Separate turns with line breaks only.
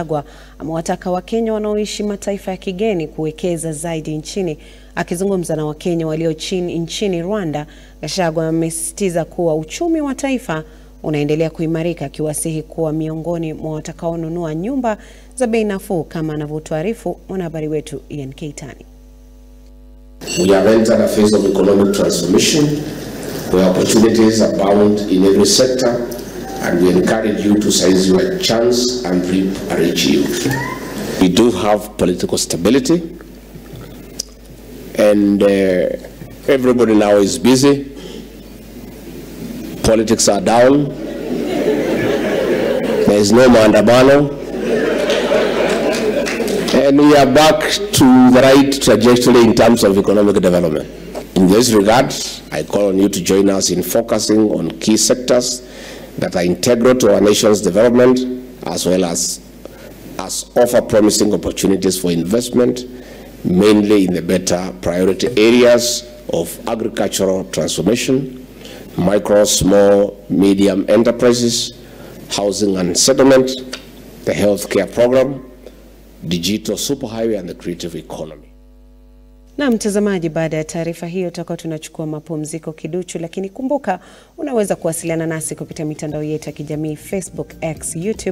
Gachagua amewataka Wakenya wanaoishi mataifa ya kigeni kuwekeza zaidi nchini. Akizungumza na Wakenya walio chini nchini Rwanda, Gachagua amesisitiza kuwa uchumi wa taifa unaendelea kuimarika, akiwasihi kuwa miongoni mwa watakaonunua nyumba za bei nafuu, kama anavyotuarifu mwanahabari wetu Ian Keitani.
We have entered a phase of economic transformation where opportunities abound in every sector and we encourage you to seize your chance and reap a rich yield. We do have political stability and uh, everybody now is busy. Politics are down. There is no maandamano. And we are back to the right trajectory in terms of economic development. In this regard, I call on you to join us in focusing on key sectors that are integral to our nation's development, as well as, as offer promising opportunities for investment, mainly in the better priority areas of agricultural transformation, micro, small, medium enterprises, housing and settlement, the healthcare program, digital superhighway and the creative economy.
Na mtazamaji, baada ya taarifa hiyo tutakuwa tunachukua mapumziko kiduchu, lakini kumbuka unaweza kuwasiliana nasi kupitia mitandao yetu ya kijamii Facebook, X, YouTube